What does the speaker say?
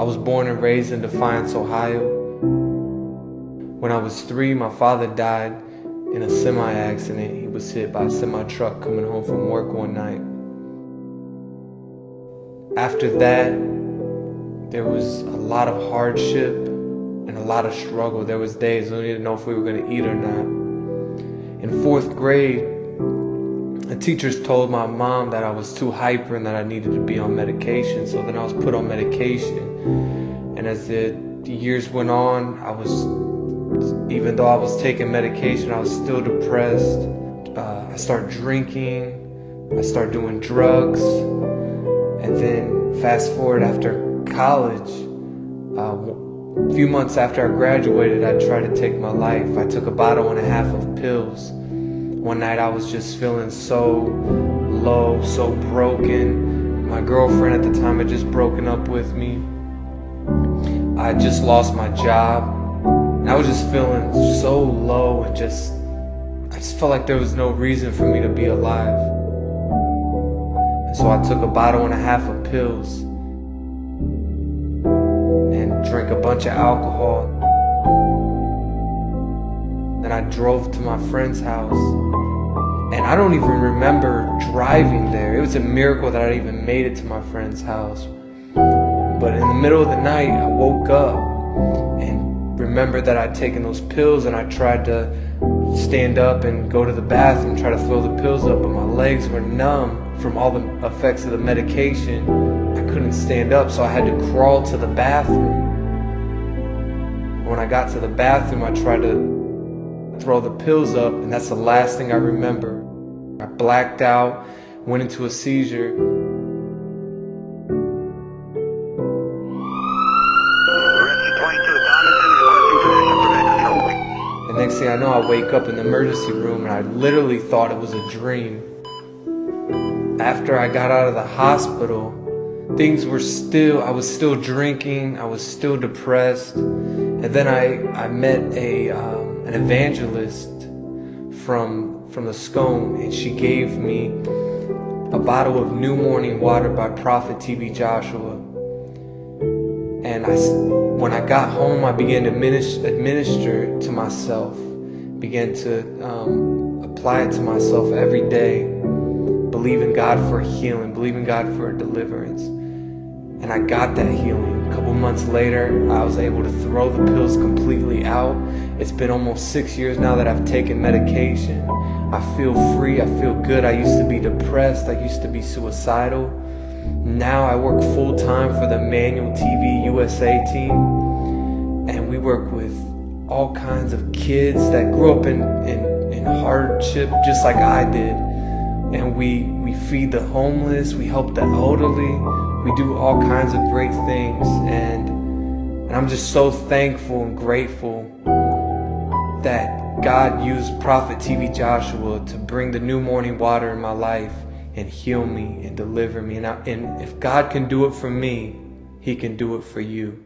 I was born and raised in Defiance, Ohio. When I was three, my father died in a semi accident. He was hit by a semi truck coming home from work one night. After that, there was a lot of hardship and a lot of struggle. There was days we didn't know if we were going to eat or not. In fourth grade, the teachers told my mom that I was too hyper and that I needed to be on medication. So then I was put on medication. And as the, years went on, I was, even though I was taking medication, I was still depressed. Uh, I started drinking. I started doing drugs. And then fast forward after college, uh, a few months after I graduated, I tried to take my life. I took a bottle and a half of pills. One night I was just feeling so low, so broken. My girlfriend at the time had just broken up with me. I just lost my job. And I was just feeling so low and just, I just felt like there was no reason for me to be alive. And so I took a bottle and a half of pills and drank a bunch of alcohol then I drove to my friend's house. And I don't even remember driving there. It was a miracle that I even made it to my friend's house. But in the middle of the night, I woke up and remembered that I'd taken those pills and I tried to stand up and go to the bathroom, try to throw the pills up, but my legs were numb from all the effects of the medication. I couldn't stand up, so I had to crawl to the bathroom. When I got to the bathroom, I tried to throw the pills up, and that's the last thing I remember. I blacked out, went into a seizure. The next thing I know, I wake up in the emergency room and I literally thought it was a dream. After I got out of the hospital, things were still, I was still drinking, I was still depressed. And then I, I met a, um, an evangelist from from the SCOAN, and she gave me a bottle of Anointing Water by Prophet TB Joshua. And I, when I got home, I began to administer to myself, began to um, apply it to myself every day, believing God for healing, believing God for deliverance. And I got that healing. A couple months later, I was able to throw the pills completely out. It's been almost six years now that I've taken medication. I feel free, I feel good. I used to be depressed, I used to be suicidal. Now I work full time for the Emmanuel TV USA team. And we work with all kinds of kids that grew up in, in, in hardship just like I did. And we, we feed the homeless, we help the elderly, we do all kinds of great things and and I'm just so thankful and grateful that God used Prophet TB Joshua to bring the anointing water in my life and heal me and deliver me. And, I, and if God can do it for me, He can do it for you.